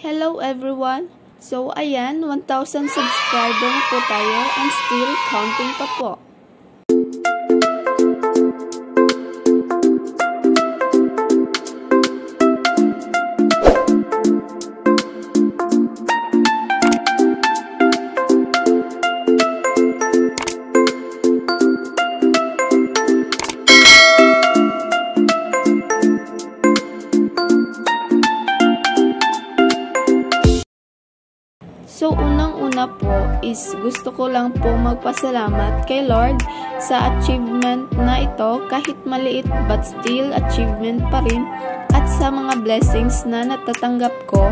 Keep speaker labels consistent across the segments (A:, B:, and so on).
A: Hello everyone! So ayan, 1,000 subscriber na po tayo and still counting pa po. Po is gusto ko lang po magpasalamat kay Lord sa achievement na ito kahit maliit but still achievement pa rin at sa mga blessings na natatanggap ko.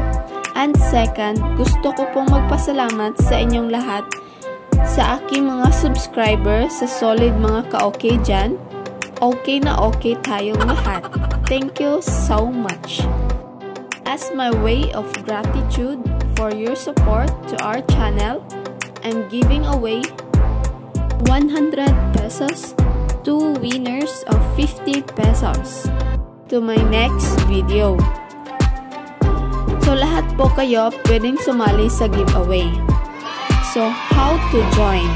A: And second, gusto ko pong magpasalamat sa inyong lahat sa aking mga subscriber sa solid mga ka-okay dyan. Okay na okay tayong lahat. Thank you so much. As my way of gratitude, for your support to our channel. I'm giving away 100 pesos to winners of 50 pesos to my next video. So lahat po kayo pwedeng sumali sa giveaway. So how to join?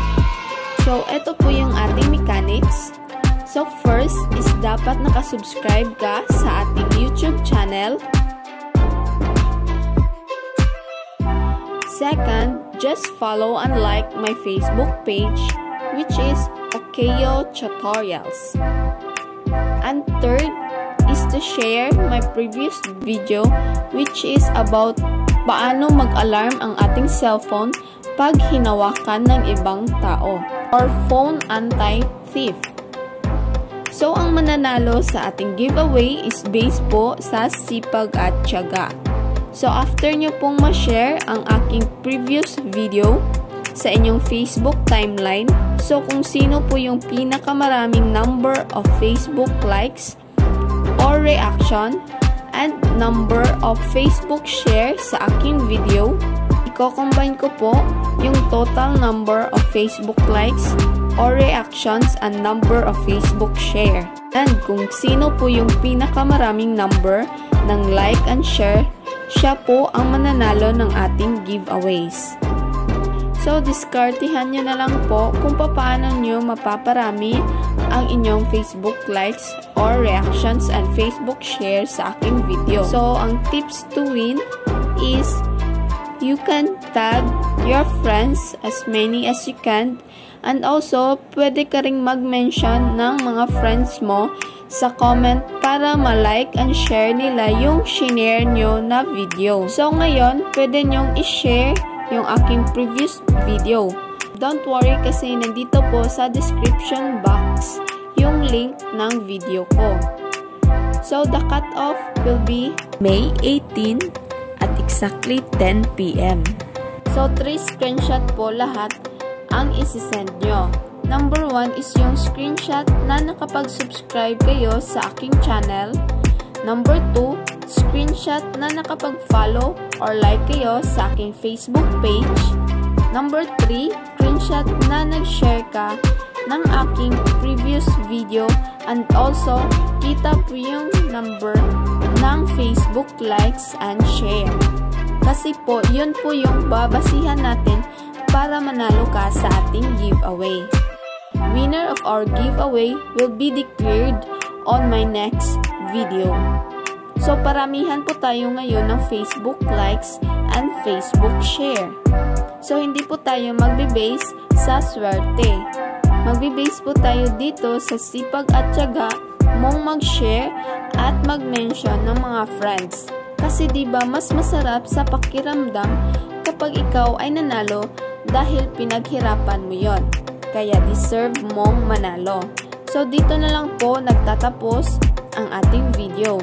A: So ito po yung ating mechanics. So first is dapat nakasubscribe ka sa ating YouTube channel Second, just follow and like my Facebook page, which is Okayo Tutorials. And third is to share my previous video, which is about paano mag-alarm ang ating cellphone pag hinawakan ng ibang tao, or phone anti-thief. So, ang mananalo sa ating giveaway is based po sa sipag at tiyaga. So, after nyo pong ma-share ang aking previous video sa inyong Facebook timeline, so kung sino po yung pinakamaraming number of Facebook likes or reaction and number of Facebook share sa aking video, i-combine ko po yung total number of Facebook likes or reactions and number of Facebook share. And kung sino po yung pinakamaraming number ng like and share siya po ang mananalo ng ating giveaways. So, diskartihan nyo na lang po kung paano nyo mapaparami ang inyong Facebook likes or reactions and Facebook shares sa aking video. So, ang tips to win is you can tag your friends as many as you can and also pwede ka ring mag-mention ng mga friends mo sa comment para ma-like and share nila yung shinare nyo na video. So ngayon, pwede nyong i-share yung aking previous video. Don't worry kasi nandito po sa description box yung link ng video ko. So the cut-off will be May 18 at exactly 10 p.m. So 3 screenshot po lahat ang isi-send nyo. Number 1 is yung screenshot na nakapag-subscribe kayo sa aking channel. Number 2, screenshot na nakapag-follow or like kayo sa aking Facebook page. Number 3, screenshot na nag-share ka ng aking previous video and also kita po yung number ng Facebook likes and share. Kasi po, yun po yung babasihan natin para manalo ka sa ating giveaway. Winner of our giveaway will be declared on my next video. So paramihan po tayo ngayon ng Facebook likes and Facebook share. So hindi po tayo magbe-base sa swerte. Magbe-base po tayo dito sa sipag at tiyaga mong mag-share at mag-mention ng mga friends. Kasi ba mas masarap sa pakiramdam kapag ikaw ay nanalo dahil pinaghirapan mo 'yon kaya deserve mong manalo. So dito na lang po nagtatapos ang ating video.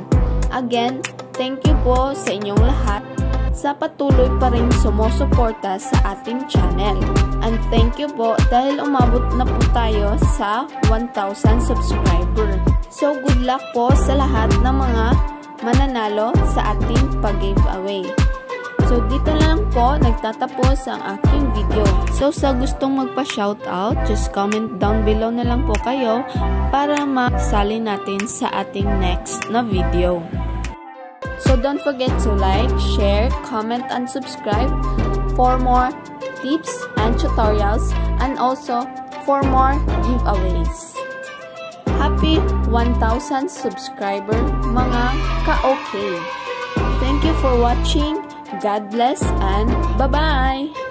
A: Again, thank you po sa inyong lahat sa patuloy pa rin sumusuporta sa ating channel. And thank you po dahil umabot na po tayo sa 1,000 subscriber. So good luck po sa lahat ng mga mananalo sa ating pag-giveaway. So, dito lang po nagtatapos ang aking video. So, sa gustong magpa-shoutout, just comment down below na lang po kayo para masali natin sa ating next na video. So don't forget to like, share, comment, and subscribe for more tips and tutorials and also for more giveaways. Happy 1,000 subscriber mga ka-okay! Thank you for watching. God bless and bye-bye!